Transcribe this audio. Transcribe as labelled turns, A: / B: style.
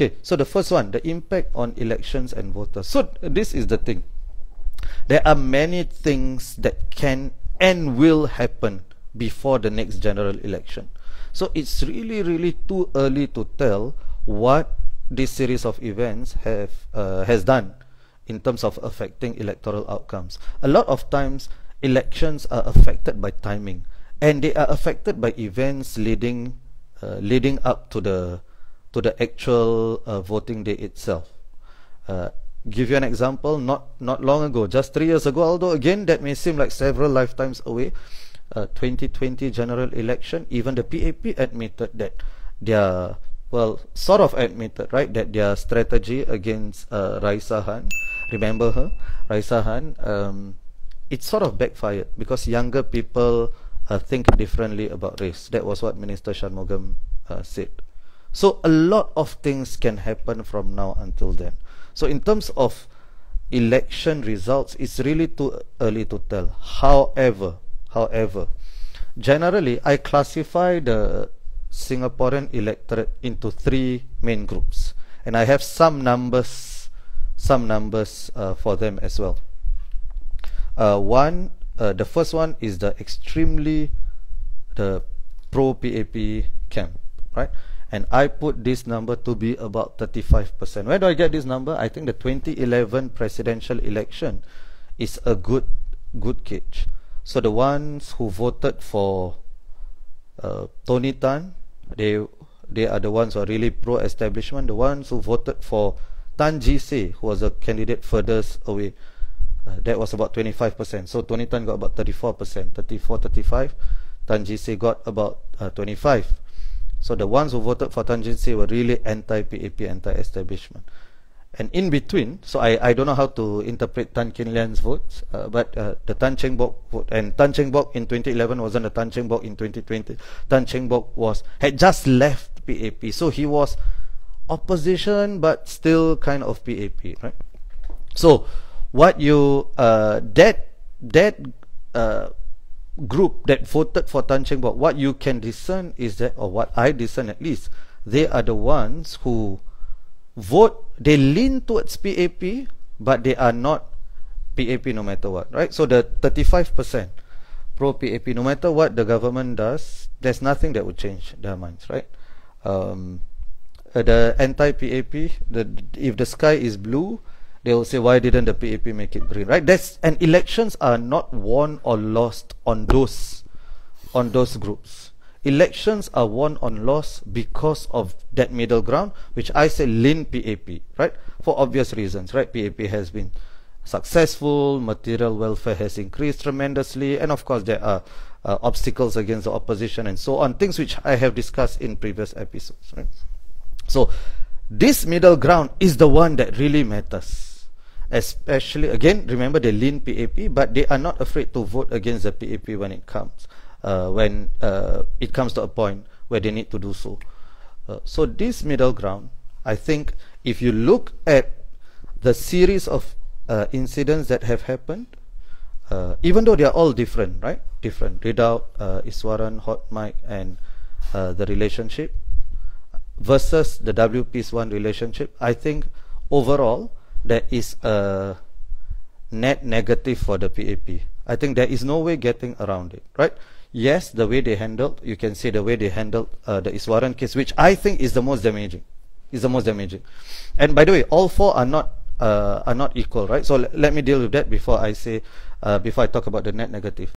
A: Okay, so the first one, the impact on elections and voters. So this is the thing. There are many things that can and will happen before the next general election. So it's really, really too early to tell what this series of events have uh, has done in terms of affecting electoral outcomes. A lot of times, elections are affected by timing, and they are affected by events leading uh, leading up to the to the actual uh, voting day itself. Uh, give you an example, not not long ago, just three years ago, although again that may seem like several lifetimes away, uh, 2020 general election, even the PAP admitted that their well, sort of admitted, right, that their strategy against uh, Raeesah Khan, remember her, Raeesah Khan, um, it sort of backfired because younger people uh, think differently about race. That was what Minister Shanmugam uh, said. So a lot of things can happen from now until then. So in terms of election results, it's really too early to tell. However, however, generally I classify the Singaporean electorate into three main groups, and I have some numbers, some numbers uh, for them as well. Uh, one, uh, the first one is the extremely the pro PAP camp, right? And I put this number to be about 35%. Where do I get this number? I think the 2011 presidential election is a good good gauge. So the ones who voted for uh, Tony Tan, they they are the ones who are really pro-establishment. The ones who voted for Tan Jee Se, who was a candidate furthest away, uh, that was about 25%. So Tony Tan got about 34%, 34, 35. Tan Jee Se got about uh, 25. So the ones who voted for Tan Jee Say were really anti-PAP, anti-establishment. And in between, so I, I don't know how to interpret Tan Kin Lian's votes, uh, but uh, the Tan Cheng Bock vote, and Tan Cheng Bock in 2011 wasn't the Tan Cheng Bock in 2020. Tan Cheng Bock was, had just left PAP. So he was opposition, but still kind of PAP, right? So what you, uh, that, that, uh, group that voted for Tan Cheng Bock, what you can discern is that, or what I discern at least, they are the ones who vote, they lean towards PAP, but they are not PAP no matter what, right? So the 35% pro PAP, no matter what the government does, there's nothing that would change their minds, right? Um, uh, the anti-PAP, the, if the sky is blue, they will say why didn't the PAP make it green? Right? That's and elections are not won or lost on those on those groups. Elections are won or lost because of that middle ground which I say lean PAP right? For obvious reasons right? PAP has been successful material welfare has increased tremendously and of course there are uh, obstacles against the opposition and so on things which I have discussed in previous episodes right? So this middle ground is the one that really matters especially again remember they lean PAP but they are not afraid to vote against the PAP when it comes uh, when uh, it comes to a point where they need to do so. Uh, so this middle ground I think if you look at the series of uh, incidents that have happened uh, even though they are all different right? Different. Ridout, uh, Iswaran, Hot Mic and the relationship versus the WP's one relationship I think overall there is a net negative for the PAP. I think there is no way getting around it, right? Yes, the way they handled, you can see the way they handled uh, the Iswaran case, which I think is the most damaging, is the most damaging. And by the way, all four are not uh, are not equal, right? So let me deal with that before I say, uh, before I talk about the net negative.